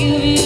you